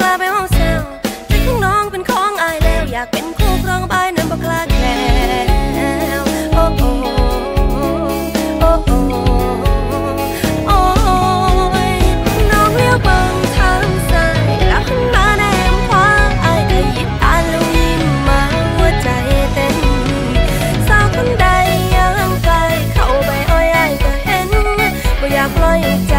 กลายเปห้องแซวคิดของน้องเป็นของอายแล้ว อยากเป็นคู่ครองบายนั้นบ่คลาดแคลวโอ้โอ้โอ้โอ้โอ้ยน้องเลี้ยวเบิ่งทางซ้ายแล้วหันมาแนมขวาอายก็หยิ้มตาลุยมมาหัวใจเต้นสาวคนใดยัางกายเข้าไปอ้อยอายก็เห็นบ่อยากปล่อยใจ